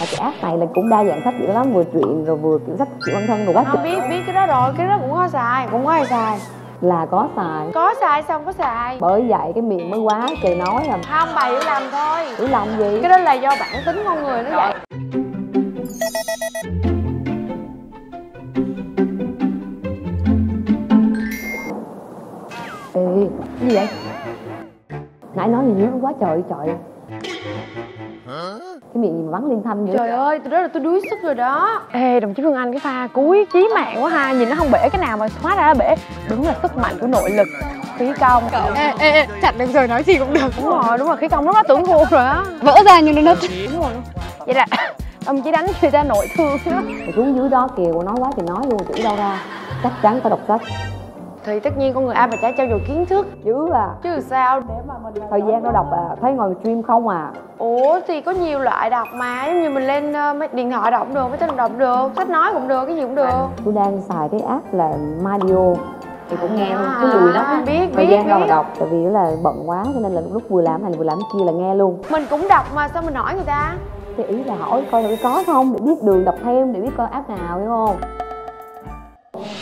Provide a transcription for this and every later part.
mà cái app này là cũng đa dạng sách dữ lắm vừa truyện rồi vừa kiểu sách chuyện bản thân rồi quá không biết biết cái đó rồi cái đó cũng có xài cũng có ai xài. Là có xài. Có xài xong có xài. Bởi vậy cái miệng mới quá trời nói là không bà hiểu lầm thôi. Hiểu lòng gì? Cái đó là do bản tính con người nó vậy. Ê cái gì vậy? Nãy nói gì dữ quá trời trời cái miệng gì mà bắn liên thanh vậy? Trời ơi từ đó là tôi đuối sức rồi đó. Ê đồng chí Phương Anh cái pha cuối chí mạng quá ha. Nhìn nó không bể cái nào mà hóa ra nó bể. Đúng là sức mạnh của nội lực. Khí công. Ê ê ê chặt được rồi nói gì cũng được. Đúng rồi đúng rồi khí công rất là tưởng hô rồi á. Vỡ ra như nó Đúng rồi. Vậy là ông chỉ đánh người ta nội thương. Đó xuống dưới đó kìa nói quá thì nói luôn chữ đâu ra. Chắc chắn phải đọc sách thì tất nhiên con người ai mà chả trao dồi kiến thức chứ à. Chứ sao? Thời gian đâu đọc à thấy ngồi stream không à. Ủa thì có nhiều loại đọc mà giống như mình lên mấy điện thoại đọc được máy tính đọc được sách nói cũng được cái gì cũng được. Tôi đang xài cái app là Madio thì cũng nghe luôn À, cái lùi lắm. biết, thời biết, gian đâu mà đọc tại vì là bận quá cho nên là lúc vừa làm này vừa làm kia là nghe luôn. Mình cũng đọc mà sao mình hỏi người ta? Thì ý là hỏi coi thử có không để biết đường đọc thêm để biết coi app nào hiểu không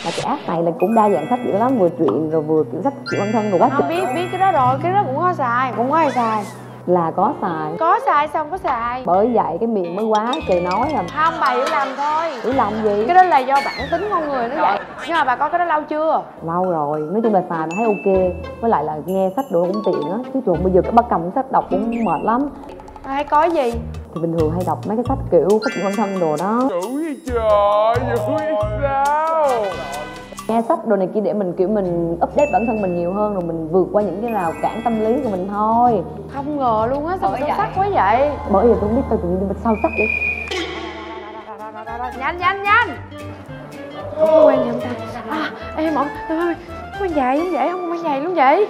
mà cái app này là cũng đa dạng sách dữ lắm vừa truyện rồi vừa kiểu sách chuyện bản thân rồi quá không trời biết biết cái đó rồi cái đó cũng có xài cũng có ai xài. Là có xài. Có xài xong có xài. Bởi vậy cái miệng mới quá trời nói là không bà hiểu lầm thôi. Hiểu lòng gì? Cái đó là do bản tính con người nó vậy. Nhưng mà bà có cái đó lâu chưa? Lâu rồi. Nói chung là xài mà thấy ok. Với lại là nghe sách đồ cũng tiện á. Chứ thường bây giờ cái bắt cầm sách đọc cũng mệt lắm. Hay có gì? Thì bình thường hay đọc mấy cái sách kiểu phát triển bản thân đồ đó. Dữ vậy trời, sách đồ này kia để mình kiểu mình update bản thân mình nhiều hơn rồi mình vượt qua những cái rào cản tâm lý của mình thôi. Không ngờ luôn á sao sâu sắc quá vậy? Bởi vì tôi không biết tôi tự nhiên mình sâu sắc vậy? Nhanh nhanh nhanh! Không quen gì không ta? À, em ông ơi có giày giống vậy không có giày luôn vậy.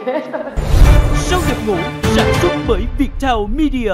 Sâu nhập ngũ sản xuất bởi Viettel Media